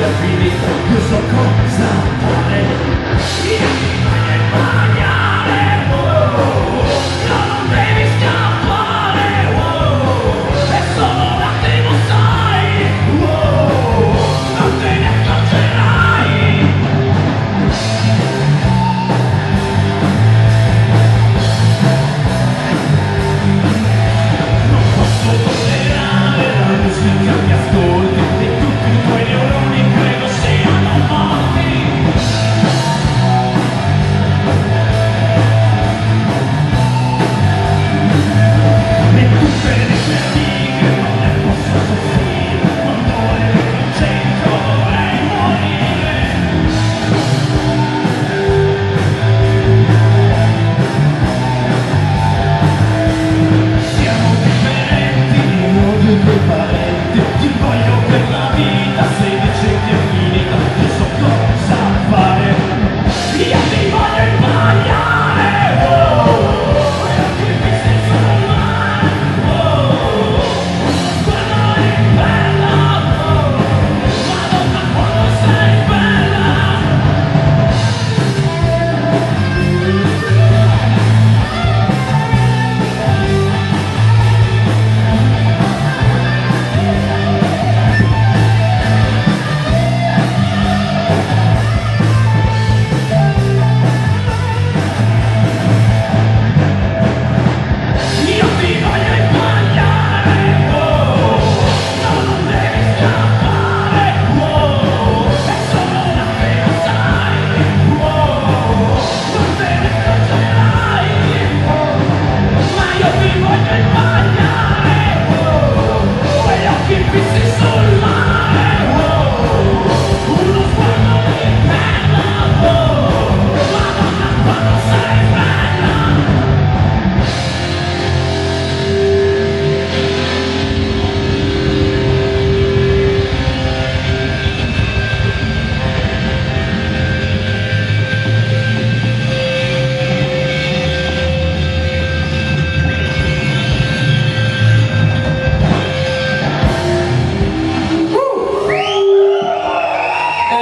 every day. You're so coming. vida